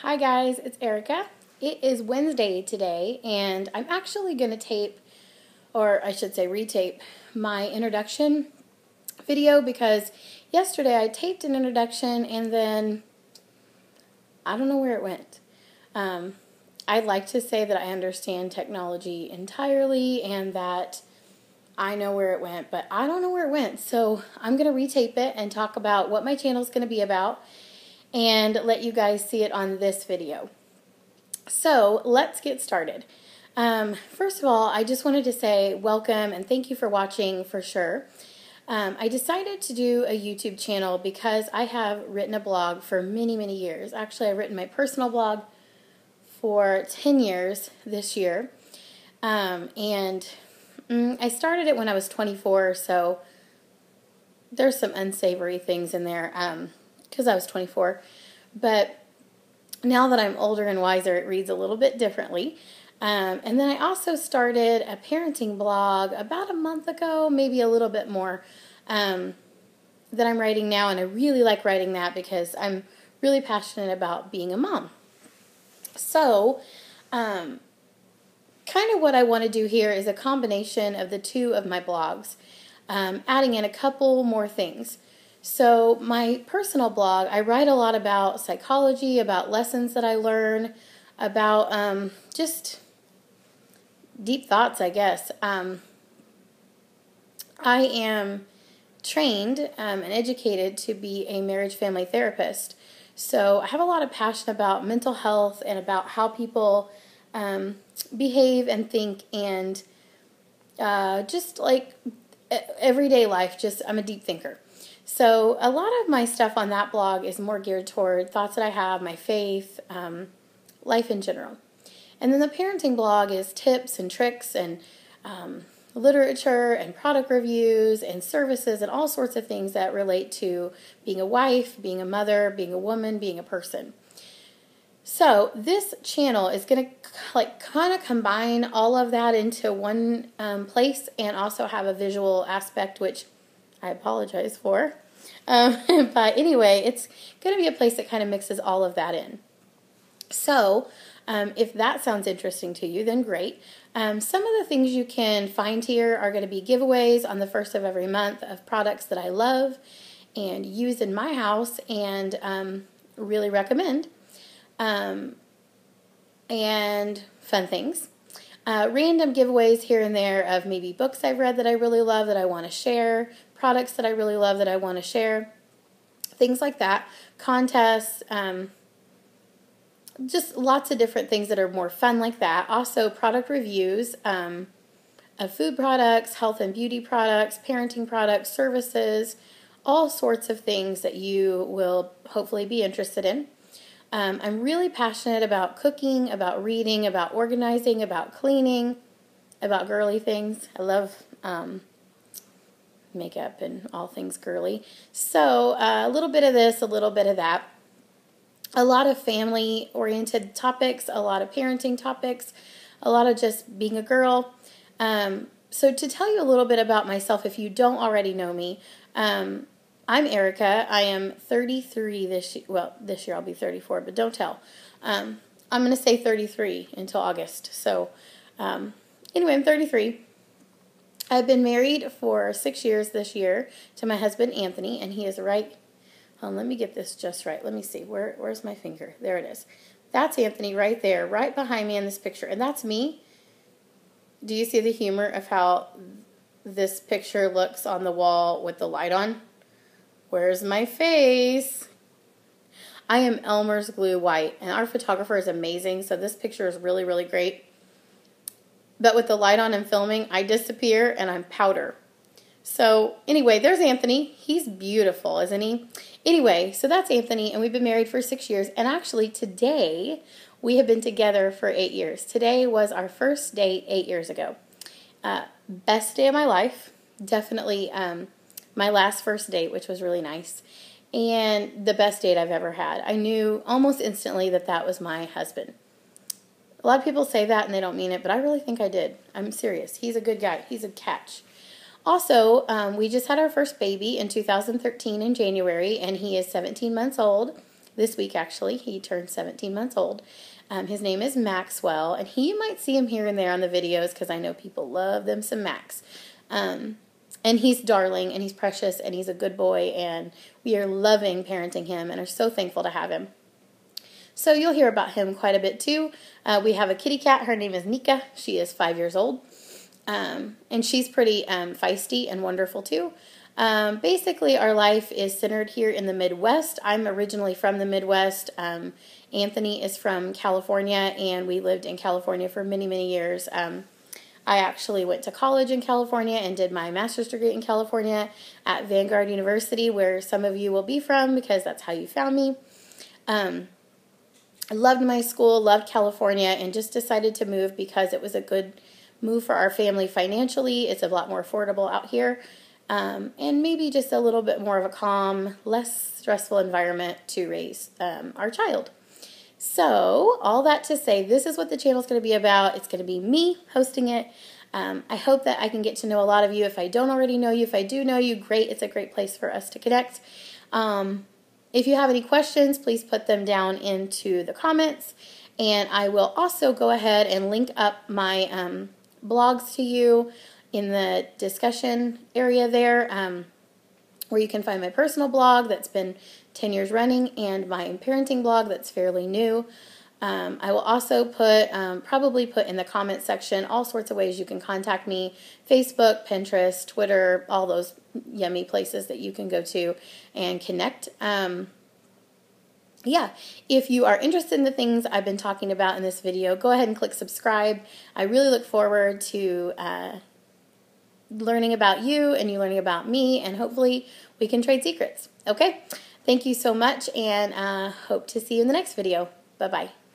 Hi guys, it's Erica. It is Wednesday today, and I'm actually going to tape, or I should say retape, my introduction video because yesterday I taped an introduction and then I don't know where it went. Um, I'd like to say that I understand technology entirely and that I know where it went, but I don't know where it went. So I'm going to retape it and talk about what my channel is going to be about and let you guys see it on this video. So let's get started. Um, first of all, I just wanted to say welcome and thank you for watching for sure. Um, I decided to do a YouTube channel because I have written a blog for many, many years. Actually, I've written my personal blog for 10 years this year. Um, and mm, I started it when I was 24, so there's some unsavory things in there because I was 24. But now that I'm older and wiser, it reads a little bit differently. Um, and then I also started a parenting blog about a month ago, maybe a little bit more, um, that I'm writing now. And I really like writing that because I'm really passionate about being a mom. So, um, kind of what I want to do here is a combination of the two of my blogs, um, adding in a couple more things. So, my personal blog, I write a lot about psychology, about lessons that I learn, about um, just deep thoughts, I guess. Um, I am trained um, and educated to be a marriage family therapist. So I have a lot of passion about mental health and about how people um, behave and think and uh, just like everyday life. Just I'm a deep thinker. So a lot of my stuff on that blog is more geared toward thoughts that I have, my faith, um, life in general. And then the parenting blog is tips and tricks and um, literature and product reviews and services and all sorts of things that relate to being a wife, being a mother, being a woman, being a person. So this channel is going to like kind of combine all of that into one um, place and also have a visual aspect, which I apologize for. Um, but anyway, it's going to be a place that kind of mixes all of that in. So um, if that sounds interesting to you, then great. Um, some of the things you can find here are going to be giveaways on the first of every month of products that I love and use in my house and um, really recommend. Um, and fun things. Uh, random giveaways here and there of maybe books I've read that I really love that I want to share, products that I really love that I want to share, things like that. Contests, um, just lots of different things that are more fun like that. Also, product reviews um, of food products, health and beauty products, parenting products, services, all sorts of things that you will hopefully be interested in. Um, I'm really passionate about cooking, about reading, about organizing, about cleaning, about girly things. I love um, makeup and all things girly. So, uh, a little bit of this, a little bit of that a lot of family oriented topics, a lot of parenting topics, a lot of just being a girl. Um, so, to tell you a little bit about myself, if you don't already know me, um, I'm Erica. I am 33 this year. Well, this year I'll be 34, but don't tell. Um, I'm going to say 33 until August. So, um, anyway, I'm 33. I've been married for six years this year to my husband Anthony, and he is right um, let me get this just right. Let me see. Where Where's my finger? There it is. That's Anthony right there, right behind me in this picture. And that's me. Do you see the humor of how this picture looks on the wall with the light on? Where's my face? I am Elmer's Glue White, and our photographer is amazing, so this picture is really, really great. But with the light on and filming, I disappear and I'm powder. So, anyway, there's Anthony. He's beautiful, isn't he? Anyway, so that's Anthony, and we've been married for six years. And actually, today we have been together for eight years. Today was our first date eight years ago. Uh, best day of my life. Definitely um, my last first date, which was really nice. And the best date I've ever had. I knew almost instantly that that was my husband. A lot of people say that and they don't mean it, but I really think I did. I'm serious. He's a good guy, he's a catch. Also, um, we just had our first baby in 2013 in January, and he is 17 months old, this week actually. He turned 17 months old. Um, his name is Maxwell, and he might see him here and there on the videos because I know people love them some Max. Um, and he's darling, and he's precious, and he's a good boy, and we are loving parenting him and are so thankful to have him. So you'll hear about him quite a bit too. Uh, we have a kitty cat. Her name is Nika. She is five years old. Um, and she's pretty um, feisty and wonderful too. Um, basically, our life is centered here in the Midwest. I'm originally from the Midwest. Um, Anthony is from California, and we lived in California for many, many years. I actually went to college in California and did my master's degree in California at Vanguard University, where some of you will be from because that's how you found me. Um, I loved my school, loved California, and just decided to move because it was a good move for our family financially. It's a lot more affordable out here. Um, and maybe just a little bit more of a calm, less stressful environment to raise um, our child. So, all that to say, this is what the channel is going to be about. It's going to be me hosting it. Um, I hope that I can get to know a lot of you. If I don't already know you, if I do know you, great. It's a great place for us to connect. Um, if you have any questions, please put them down into the comments. And I will also go ahead and link up my um, blogs to you in the discussion area there, um, where you can find my personal blog that's been 10 years running and my parenting blog that's fairly new. Um, I will also put, um, probably put in the comment section all sorts of ways you can contact me Facebook, Pinterest, Twitter, all those yummy places that you can go to and connect. Um, yeah, if you are interested in the things I've been talking about in this video, go ahead and click subscribe. I really look forward to uh, learning about you and you learning about me, and hopefully we can trade secrets. Okay? Thank you so much, and uh, hope to see you in the next video. Bye-bye.